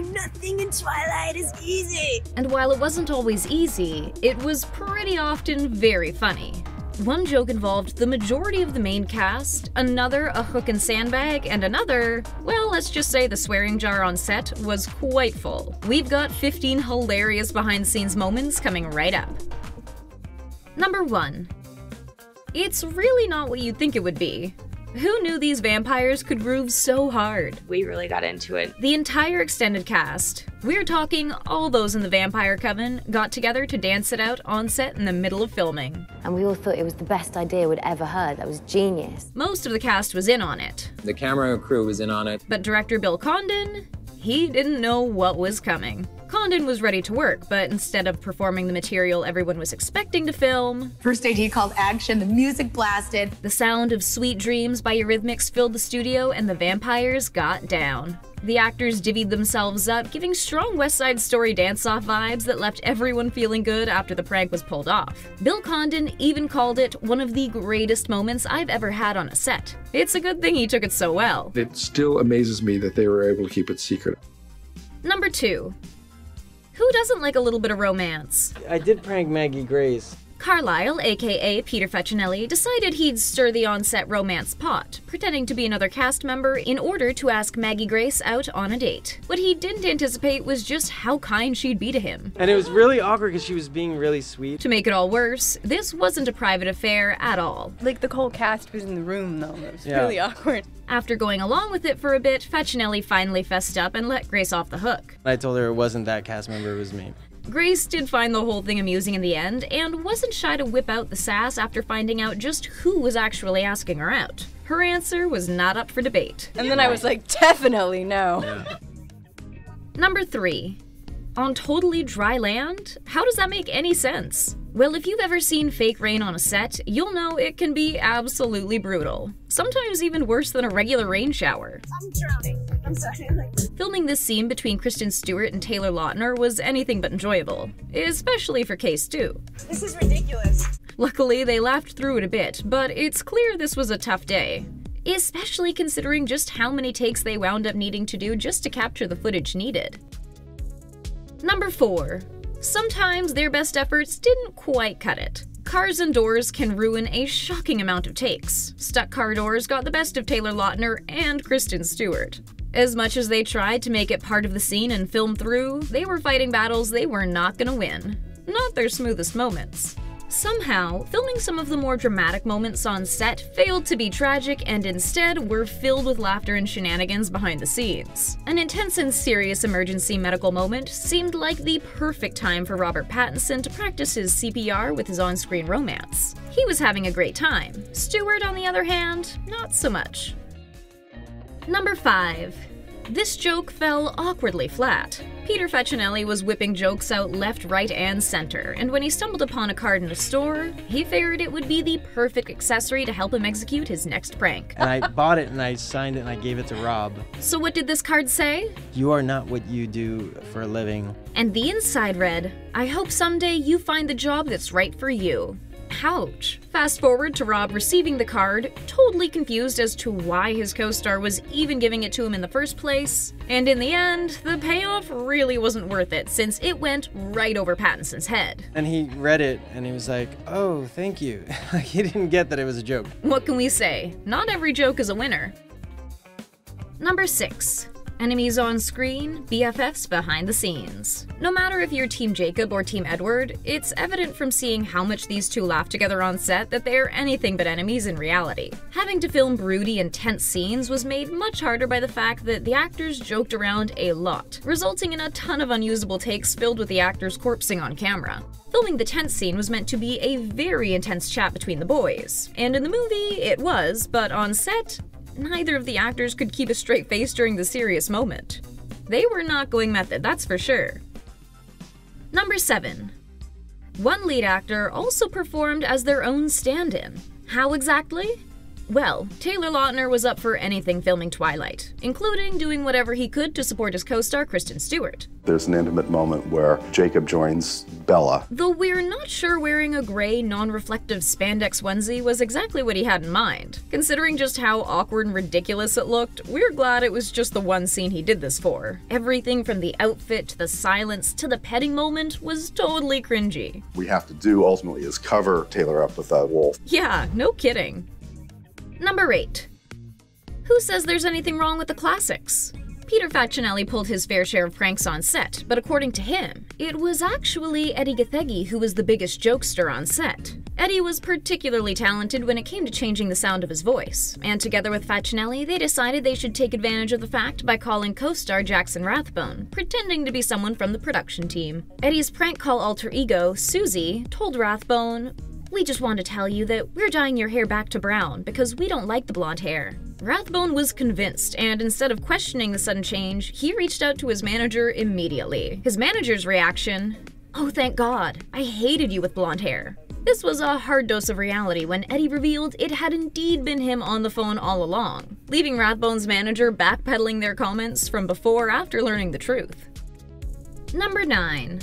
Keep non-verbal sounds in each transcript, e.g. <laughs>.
nothing in Twilight is easy. And while it wasn't always easy, it was pretty often very funny. One joke involved the majority of the main cast, another a hook and sandbag, and another, well, let's just say the swearing jar on set was quite full. We've got 15 hilarious behind the scenes moments coming right up. Number 1. It's really not what you'd think it would be. Who knew these vampires could groove so hard? We really got into it. The entire extended cast, we're talking all those in the Vampire Coven, got together to dance it out on set in the middle of filming. And we all thought it was the best idea we'd ever heard. That was genius. Most of the cast was in on it, The camera crew was in on it. but director Bill Condon, he didn't know what was coming. Condon was ready to work, but instead of performing the material everyone was expecting to film, First AD called action, the music blasted. the sound of Sweet Dreams by Eurythmics filled the studio and the vampires got down. The actors divvied themselves up, giving strong West Side Story dance-off vibes that left everyone feeling good after the prank was pulled off. Bill Condon even called it one of the greatest moments I've ever had on a set. It's a good thing he took it so well. It still amazes me that they were able to keep it secret. Number 2. Who doesn't like a little bit of romance? I did prank Maggie Grace. Carlisle, aka Peter Facinelli, decided he'd stir the on-set romance pot, pretending to be another cast member in order to ask Maggie Grace out on a date. What he didn't anticipate was just how kind she'd be to him. And it was really awkward because she was being really sweet. To make it all worse, this wasn't a private affair at all. Like the whole cast was in the room though. It was Yeah. really awkward. After going along with it for a bit, Facinelli finally fessed up and let Grace off the hook. I told her it wasn't that cast member, it was me. Grace did find the whole thing amusing in the end, and wasn't shy to whip out the sass after finding out just who was actually asking her out. Her answer was not up for debate. And then I was like, definitely no. Number 3. On totally dry land? How does that make any sense? Well, if you've ever seen fake rain on a set, you'll know it can be absolutely brutal. Sometimes even worse than a regular rain shower. I'm drowning. I'm sorry. Filming this scene between Kristen Stewart and Taylor Lautner was anything but enjoyable, especially for Case 2. this is ridiculous. Luckily, they laughed through it a bit, but it's clear this was a tough day. Especially considering just how many takes they wound up needing to do just to capture the footage needed. Number 4. Sometimes their best efforts didn't quite cut it. Cars and doors can ruin a shocking amount of takes. Stuck car doors got the best of Taylor Lautner and Kristen Stewart. As much as they tried to make it part of the scene and film through, they were fighting battles they were not gonna win. Not their smoothest moments. Somehow, filming some of the more dramatic moments on set failed to be tragic and instead were filled with laughter and shenanigans behind the scenes. An intense and serious emergency medical moment seemed like the perfect time for Robert Pattinson to practice his CPR with his on screen romance. He was having a great time. Stewart, on the other hand, not so much. Number 5. This joke fell awkwardly flat. Peter Facinelli was whipping jokes out left, right, and center, and when he stumbled upon a card in a store, he figured it would be the perfect accessory to help him execute his next prank. And I bought it and I signed it and I gave it to Rob. So, what did this card say? You are not what you do for a living. And the inside read, I hope someday you find the job that's right for you. Ouch. Fast forward to Rob receiving the card, totally confused as to why his co star was even giving it to him in the first place. And in the end, the payoff really wasn't worth it since it went right over Pattinson's head. And he read it and he was like, oh, thank you. <laughs> he didn't get that it was a joke. What can we say? Not every joke is a winner. Number 6. Enemies on screen, BFFs behind the scenes. No matter if you're Team Jacob or Team Edward, it's evident from seeing how much these two laugh together on set that they're anything but enemies in reality. Having to film broody and tense scenes was made much harder by the fact that the actors joked around a lot, resulting in a ton of unusable takes filled with the actors corpsing on camera. Filming the tense scene was meant to be a very intense chat between the boys, and in the movie it was, but on set, neither of the actors could keep a straight face during the serious moment. They were not going method, that's for sure. Number 7. One lead actor also performed as their own stand in. How exactly? Well, Taylor Lautner was up for anything filming Twilight, including doing whatever he could to support his co star Kristen Stewart. There's an intimate moment where Jacob joins Bella. Though we're not sure wearing a gray, non reflective spandex onesie was exactly what he had in mind. Considering just how awkward and ridiculous it looked, we're glad it was just the one scene he did this for. Everything from the outfit to the silence to the petting moment was totally cringy. We have to do ultimately is cover Taylor up with a wolf. Yeah, no kidding. Number 8. Who says there's anything wrong with the classics? Peter Facinelli pulled his fair share of pranks on set, but according to him, it was actually Eddie Gathegi who was the biggest jokester on set. Eddie was particularly talented when it came to changing the sound of his voice, and together with Facinelli, they decided they should take advantage of the fact by calling co-star Jackson Rathbone, pretending to be someone from the production team. Eddie's prank call alter ego, Susie, told Rathbone, we just want to tell you that we're dyeing your hair back to brown because we don't like the blonde hair. Rathbone was convinced, and instead of questioning the sudden change, he reached out to his manager immediately. His manager's reaction Oh, thank God, I hated you with blonde hair. This was a hard dose of reality when Eddie revealed it had indeed been him on the phone all along, leaving Rathbone's manager backpedaling their comments from before after learning the truth. Number 9.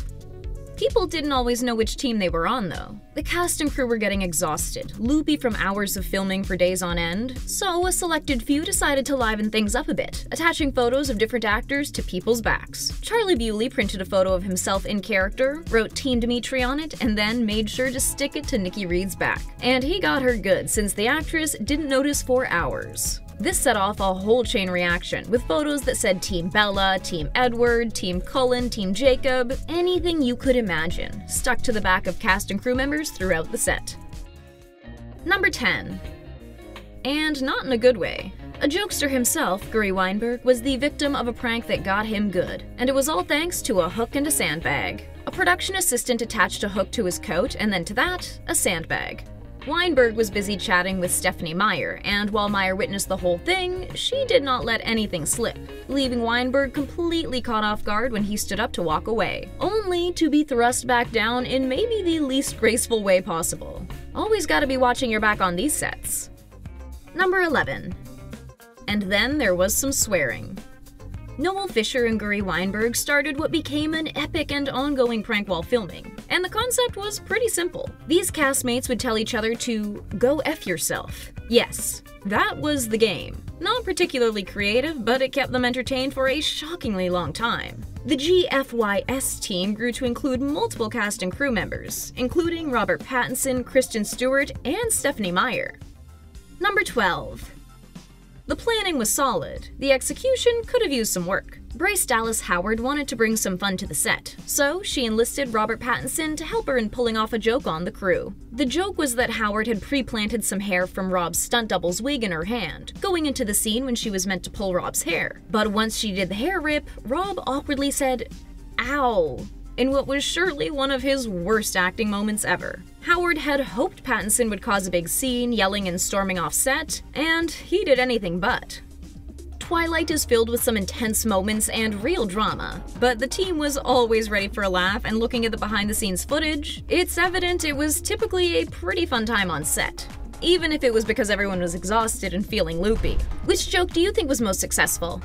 People didn't always know which team they were on, though. The cast and crew were getting exhausted, loopy from hours of filming for days on end, so a selected few decided to liven things up a bit, attaching photos of different actors to people's backs. Charlie Bewley printed a photo of himself in character, wrote Team Demetri on it, and then made sure to stick it to Nikki Reed's back. And he got her good, since the actress didn't notice for hours. This set off a whole chain reaction, with photos that said Team Bella, Team Edward, Team Cullen, Team Jacob, anything you could imagine, stuck to the back of cast and crew members throughout the set. Number 10. And not in a good way. A jokester himself, Guri Weinberg, was the victim of a prank that got him good, and it was all thanks to a hook and a sandbag. A production assistant attached a hook to his coat, and then to that, a sandbag. Weinberg was busy chatting with Stephenie Meyer, and while Meyer witnessed the whole thing, she did not let anything slip, leaving Weinberg completely caught off guard when he stood up to walk away, only to be thrust back down in maybe the least graceful way possible. Always gotta be watching your back on these sets. Number 11. And then there was some swearing. Noel Fisher and Guri Weinberg started what became an epic and ongoing prank while filming, and the concept was pretty simple. These castmates would tell each other to go F yourself. Yes, that was the game. Not particularly creative, but it kept them entertained for a shockingly long time. The GFYS team grew to include multiple cast and crew members, including Robert Pattinson, Kristen Stewart, and Stephenie Meyer. Number 12. The planning was solid, the execution could have used some work. Bryce Dallas Howard wanted to bring some fun to the set, so she enlisted Robert Pattinson to help her in pulling off a joke on the crew. The joke was that Howard had pre planted some hair from Rob's stunt double's wig in her hand, going into the scene when she was meant to pull Rob's hair. But once she did the hair rip, Rob awkwardly said, Ow, in what was surely one of his worst acting moments ever. Howard had hoped Pattinson would cause a big scene, yelling and storming off set, and he did anything but. Twilight is filled with some intense moments and real drama, but the team was always ready for a laugh, and looking at the behind the scenes footage, it's evident it was typically a pretty fun time on set. Even if it was because everyone was exhausted and feeling loopy. Which joke do you think was most successful?